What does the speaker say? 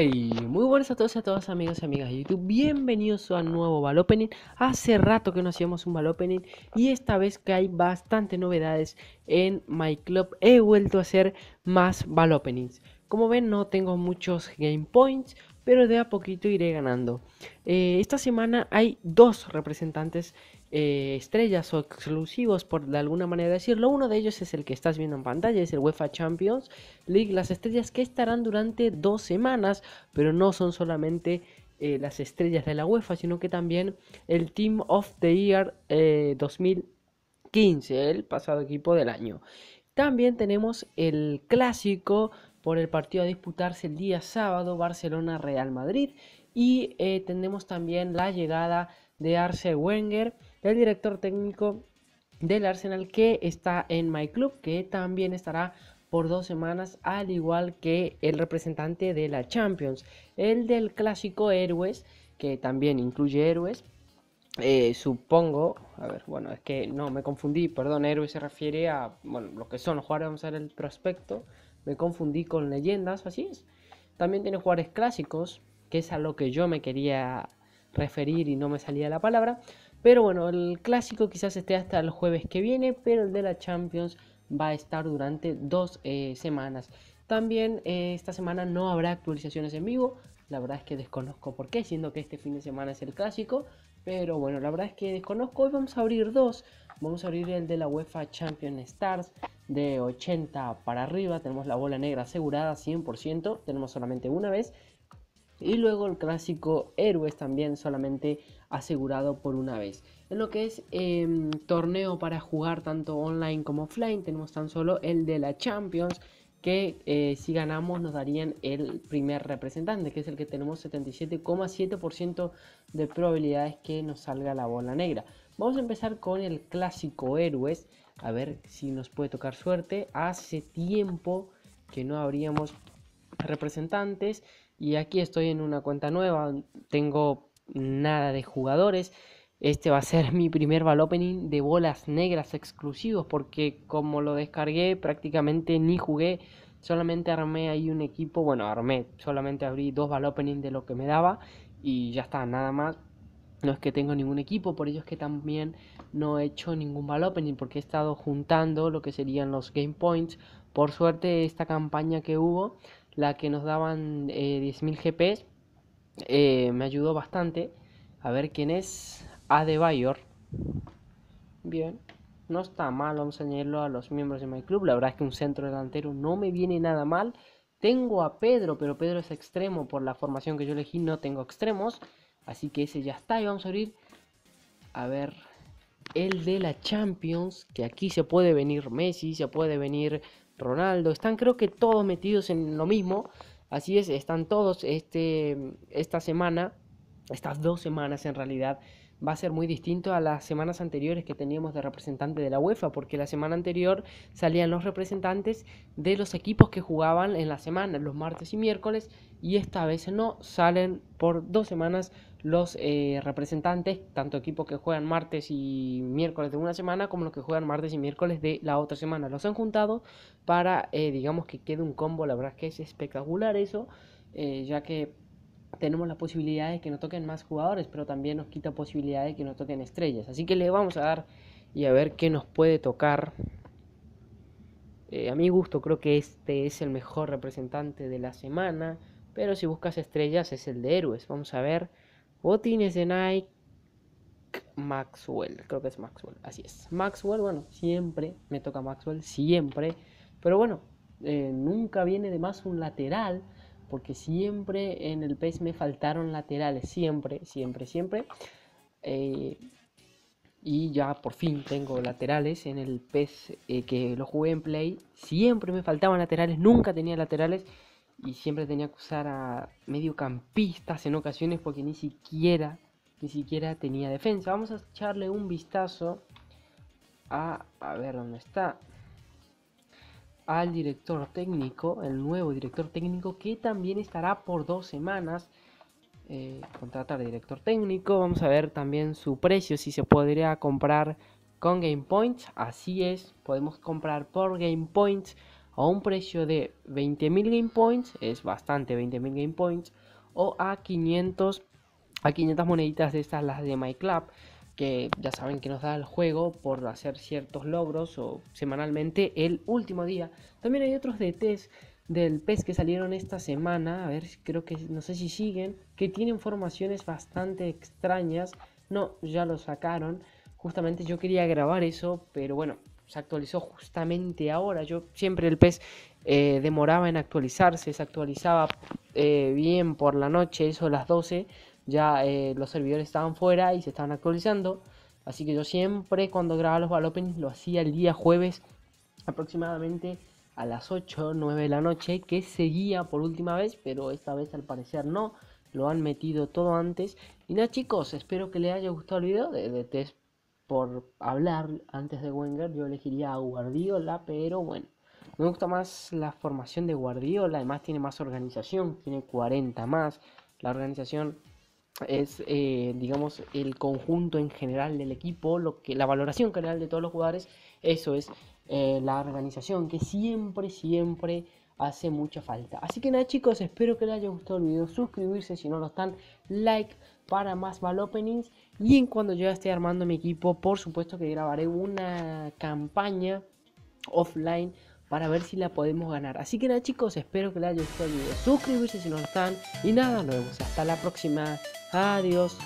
Muy buenas a todos y a todas amigos y amigas de YouTube, bienvenidos a un nuevo Opening. Hace rato que no hacíamos un Opening y esta vez que hay bastante novedades en My Club he vuelto a hacer más Openings. Como ven no tengo muchos Game Points, pero de a poquito iré ganando. Eh, Esta semana hay dos representantes eh, estrellas o exclusivos, por de alguna manera decirlo. Uno de ellos es el que estás viendo en pantalla, es el UEFA Champions League. Las estrellas que estarán durante dos semanas, pero no son solamente eh, las estrellas de la UEFA, sino que también el Team of the Year 2015, eh, el pasado equipo del año. También tenemos el clásico por el partido a disputarse el día sábado, Barcelona-Real Madrid. Y tenemos también la llegada de Arce Wenger el director técnico del Arsenal que está en My Club, que también estará por dos semanas, al igual que el representante de la Champions, el del clásico Héroes, que también incluye Héroes. Eh, supongo, a ver, bueno, es que no me confundí, perdón, Héroes se refiere a, bueno, lo que son los jugadores, vamos a ver el prospecto, me confundí con leyendas, así es. También tiene jugadores clásicos, que es a lo que yo me quería referir y no me salía la palabra. Pero bueno, el clásico quizás esté hasta el jueves que viene, pero el de la Champions va a estar durante dos eh, semanas. También eh, esta semana no habrá actualizaciones en vivo. La verdad es que desconozco por qué, siendo que este fin de semana es el clásico. Pero bueno, la verdad es que desconozco. Hoy vamos a abrir dos. Vamos a abrir el de la UEFA Champions Stars de 80 para arriba. Tenemos la bola negra asegurada 100%. Tenemos solamente una vez. Y luego el clásico Héroes también solamente asegurado por una vez. En lo que es em, torneo para jugar tanto online como offline, tenemos tan solo el de la Champions, que eh, si ganamos nos darían el primer representante, que es el que tenemos 77,7% de probabilidades que nos salga la bola negra. Vamos a empezar con el clásico Héroes, a ver si nos puede tocar suerte. Hace tiempo que no habríamos representantes y aquí estoy en una cuenta nueva, tengo nada de jugadores. Este va a ser mi primer opening de bolas negras exclusivos porque como lo descargué prácticamente ni jugué, solamente armé ahí un equipo, bueno armé, solamente abrí dos opening de lo que me daba y ya está, nada más. No es que tengo ningún equipo, por ello es que también no he hecho ningún opening porque he estado juntando lo que serían los game points. Por suerte esta campaña que hubo la que nos daban 10.000 eh, GPs, eh, me ayudó bastante. A ver quién es Adebayor. Bien, no está mal, vamos a añadirlo a los miembros de mi club. La verdad es que un centro delantero no me viene nada mal. Tengo a Pedro, pero Pedro es extremo por la formación que yo elegí, no tengo extremos. Así que ese ya está y vamos a abrir. A ver, el de la Champions, que aquí se puede venir Messi, se puede venir Ronaldo, están creo que todos metidos en lo mismo. Así es, están todos este, esta semana, estas dos semanas en realidad, va a ser muy distinto a las semanas anteriores que teníamos de representante de la UEFA, porque la semana anterior salían los representantes de los equipos que jugaban en la semana, los martes y miércoles, y esta vez no, salen por dos semanas los eh, representantes, tanto equipos que juegan martes y miércoles de una semana como los que juegan martes y miércoles de la otra semana. Los han juntado para, eh, digamos, que quede un combo. La verdad es que es espectacular eso, eh, ya que tenemos la posibilidad de que nos toquen más jugadores, pero también nos quita posibilidad de que nos toquen estrellas. Así que le vamos a dar y a ver qué nos puede tocar. a mi gusto creo que este es el mejor representante de la semana, pero si buscas estrellas es el de héroes. Vamos a ver. Botines de Nike. Maxwell, creo que es Maxwell, así es. Maxwell, bueno, siempre me toca Maxwell, siempre. Pero bueno, eh, nunca viene de más un lateral, porque siempre en el PES me faltaron laterales, siempre, siempre, siempre. Eh, y ya por fin tengo laterales en el PES eh, que lo jugué en Play. Siempre me faltaban laterales, nunca tenía laterales y siempre tenía que usar a mediocampistas en ocasiones porque ni siquiera ni siquiera tenía defensa. Vamos a echarle un vistazo a a ver dónde está al director técnico, el nuevo director técnico que también estará por dos semanas. Eh, contratar director técnico, vamos a ver también su precio, si se podría comprar con Game Points, así es, podemos comprar por Game Points a un precio de 20.000 game points, es bastante 20.000 game points, o a 500, a 500 moneditas de estas, las de My Club, que ya saben que nos da el juego por hacer ciertos logros o semanalmente el último día. También hay otros DTs del PES que salieron esta semana, a ver, creo que no sé si siguen, que tienen formaciones bastante extrañas. No, ya lo sacaron. Justamente yo quería grabar eso, pero bueno, se actualizó justamente ahora. Yo siempre el PES eh, demoraba en actualizarse, se actualizaba eh, bien por la noche, eso a las 12, ya eh, los servidores estaban fuera y se estaban actualizando. Así que yo siempre cuando grababa los Balopenings lo hacía el día jueves aproximadamente a las 8 9 de la noche que seguía por última vez, pero esta vez al parecer no, lo han metido todo antes. Y nada chicos, espero que les haya gustado el video de, de test por hablar antes de Wenger, yo elegiría a Guardiola, pero bueno, me gusta más la formación de Guardiola, además tiene más organización, tiene 40 más, la organización es, eh, digamos, el conjunto en general del equipo, lo que la valoración general de todos los jugadores, eso es eh, la organización que siempre, siempre hace mucha falta. Así que nada chicos, espero que les haya gustado el video, suscribirse si no lo están, like para más openings y en cuando yo esté armando mi equipo, por supuesto que grabaré una campaña offline para ver si la podemos ganar. Así que nada chicos, espero que les haya gustado el video. Suscribirse si no lo están. Y nada, nos vemos hasta la próxima. Adiós.